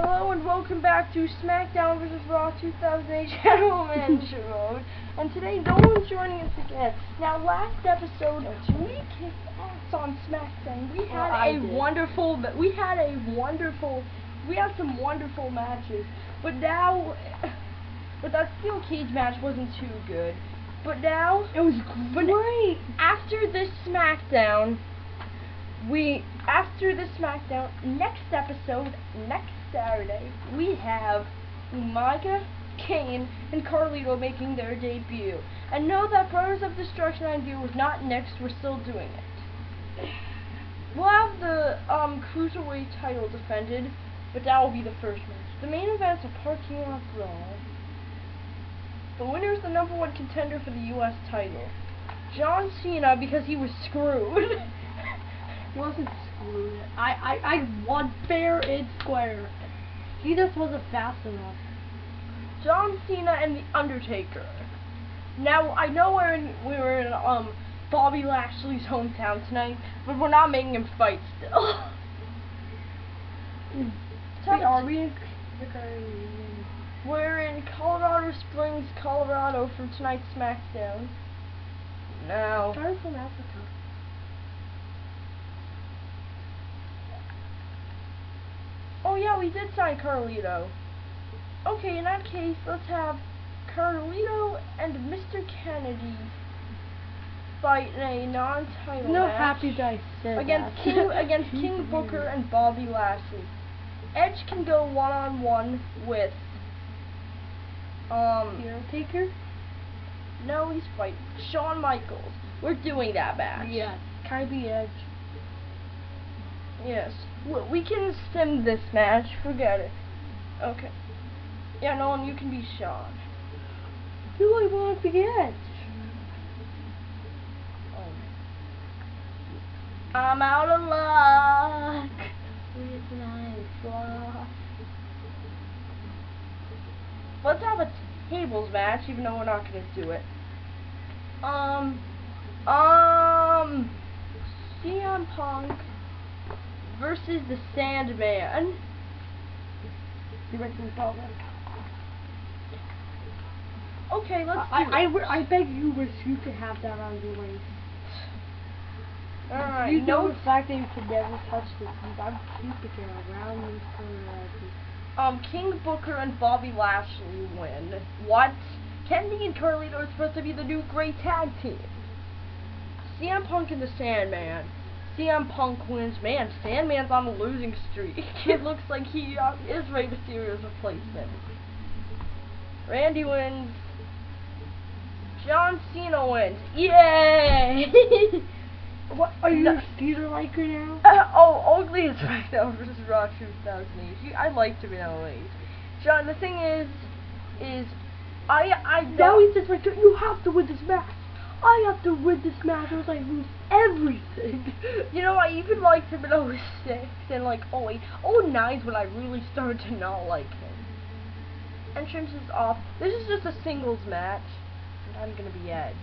Hello and welcome back to SmackDown vs. Raw 2008 General Manager Mode. And today no one's joining us again. Now last episode we kicked ass on SmackDown. We had a did. wonderful, we had a wonderful, we had some wonderful matches. But now, but that steel cage match wasn't too good. But now, It was great. after this SmackDown, we after this SmackDown next episode next Saturday we have Umaga, Kane, and Carlito making their debut. And know that Brothers of Destruction idea was not next. We're still doing it. We'll have the um cruiserweight title defended, but that will be the first match. The main event's a parking lot brawl. The winner is the number one contender for the U.S. title. John Cena because he was screwed. he wasn't screwed. I, I, I won fair and square. He just wasn't fast enough. John Cena and The Undertaker. Now I know we're in we were in um Bobby Lashley's hometown tonight, but we're not making him fight still. Wait, are we in We're in Colorado Springs, Colorado for tonight's SmackDown. Now, from Africa. Yeah, we did sign Carlito. Okay, in that case, let's have Carlito and Mr. Kennedy fight in a non-title No match. happy said against that. King against King Booker and Bobby Lashley. Edge can go one on one with um The Undertaker? no he's fighting Shawn Michaels. We're doing that match. Yeah, I Edge? Yes. We can sim this match. Forget it. Okay. Yeah, Nolan, you can be Shawn. You really want to be Edge? I'm out of luck. With luck. Let's have a tables match, even though we're not gonna do it. Um, um, CM Punk versus the Sandman. You went to the public. Okay, let's I, do I, it. I, I beg you wish you could have that on your waist. Alright, you know no, the fact that you could never touch this. I'm keeping it around corner. um, King Booker and Bobby Lashley win. What? Kenny and Carlito are supposed to be the new great tag team. CM Punk and the Sandman. CM Punk wins. Man, Sandman's on a losing streak. it looks like he uh, is Rey Mysterio's replacement. Randy wins. John Cena wins. Yay! What are you No. a Steeler liker now? Uh, oh, Ugly is SmackDown versus Raw 2008. You, I liked him in 08. John, the thing is, is I I Now don't. he says like you have to win this match. I have to win this match or else I lose everything. You know, I even liked him in 06 and like 08. 09 is when I really started to not like him. Entrance is off. This is just a singles match. And I'm gonna be Edge.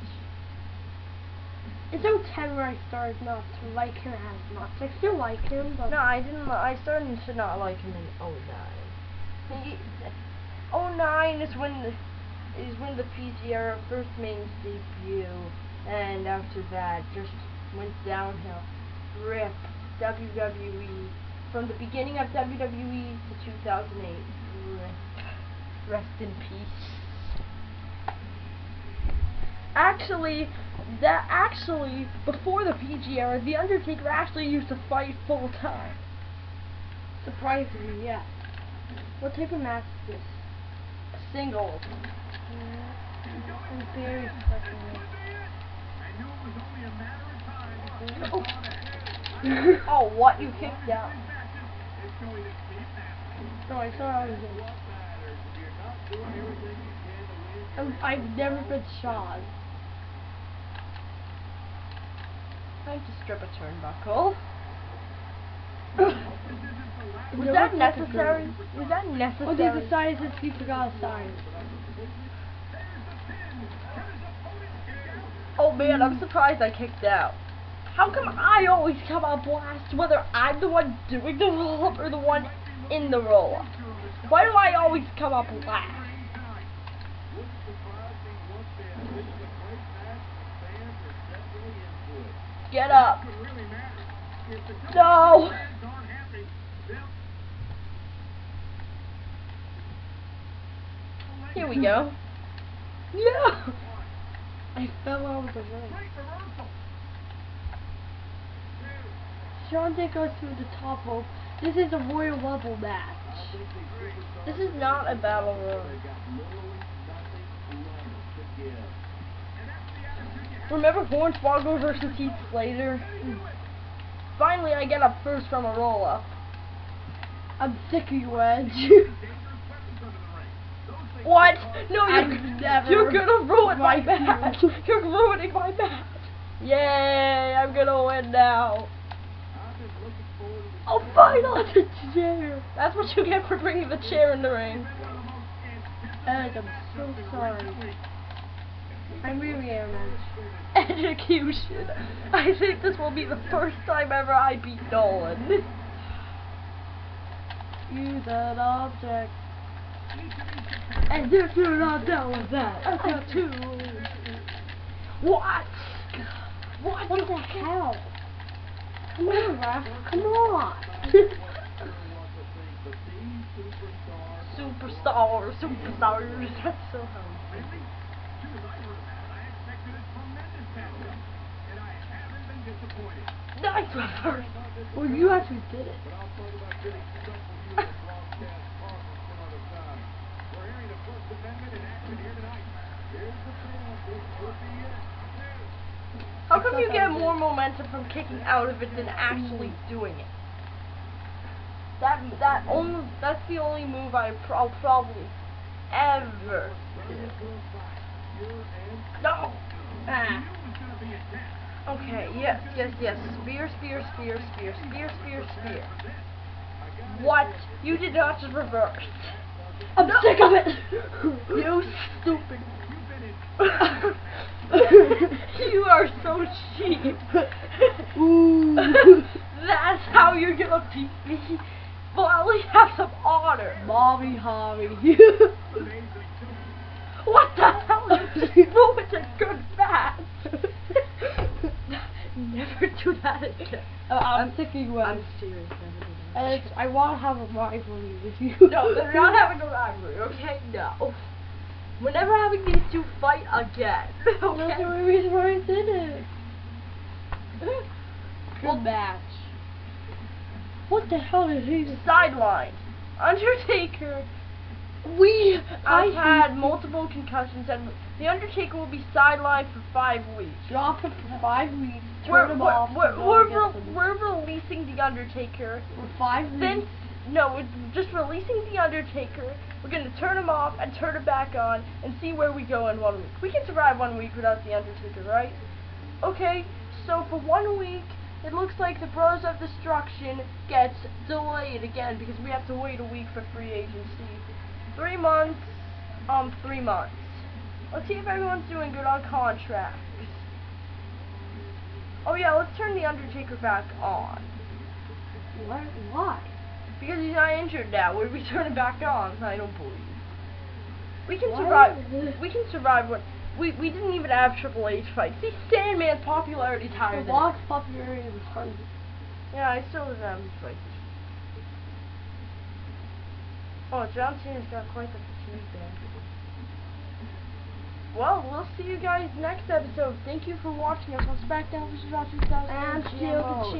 It's so ten where I started not to like him as much. I still like him, but No, I didn't. I started to not like him in 09. 09 is when the, is when the PG era first made its debut, and after that just went downhill. Rip WWE from the beginning of WWE to 2008. Rest in peace. Actually, that actually before the PG era, the Undertaker actually used to fight full time. surprisingly, yeah. What type of match is this? Singles. I'm very special. Oh, what you kicked out? No, I saw I was in. I've never been shot. I to strip a turnbuckle. Was that that's like a necessary? Was that Oh, they necessary? decided that he forgot a sign. Oh man, I'm surprised I kicked out. How come I always come out blast, whether I'm the one doing the roll up or the one in the roll up? Why do I always come up last? Get up. No. Here we go. Yeah. I fell out of the ring. Shante goes through the top rope. This is a Royal Rumble match. This is not a battle royal. Remember Hornswoggle versus Heath Slater? Finally, I get up first from a roll up. I'm sick of you, Edge. What? No, you're, never you're gonna ruin my you. You're ruining my match. Yay! I'm gonna win now. Oh, I'll fight on the chair. That's what you get for bringing the chair in the ring. Edge, I'm so sorry. I really am. Execution. I think this will be the first time ever I beat Nolan. Use an object. And if you're not down with that, I got do. What? What? What the hell? Come on, Raf. Come on. Superstar, superstars. That's so hard. Nice reverse. well, you actually did it. How come you get more momentum from kicking out of it than actually doing it? That that only that's the only move I pro- I'll probably ever. No. Ah. Okay. Yes. Yes. Yes. Spear. Spear. Spear. Spear. Spear. Spear. Spear. What? You did not just reverse. I'm No. sick of it. You stupid. you are so cheap. Ooh. That's how you're gonna beat me. Well, at least have some honor. Mommy Harvey. What the hell? You ruined a good match. Never do that again. Uh, I'm sick of you, I'm Edge. serious. Never do that. Edge, I want to have a rivalry with you. No, they're not having a rivalry, okay? No. We're never having these two fight again. That's the Okay? only reason why I did it. Good match. What the hell is he? Sideline. Undertaker. We. I've had multiple concussions, and the Undertaker will be sidelined for five weeks. Drop him for five weeks. Turn We're, him we're, off. we're, we're, re- we're releasing the Undertaker. for five weeks. no, we're just releasing the Undertaker. We're gonna turn him off and turn it back on and see where we go in one week. We can survive one week without the Undertaker, right? Okay, so for one week, it looks like the Bros of Destruction gets delayed again because we have to wait a week for free agency. Three months, um, three months. Let's see if everyone's doing good on contracts. Oh yeah, let's turn the Undertaker back on. What? Why? Because he's not injured now. Would we turn it back on? I don't believe. We can Why survive. We can survive what we we didn't even have Triple H fights. See, Sandman's popularity higher The than. Rock's popularity was hard. Yeah, I still didn't have him fight. Oh, John Cena's got quite the there. Well, we'll see you guys next episode. Thank you for watching us on SmackDown vs. Raw 2000 And GMO.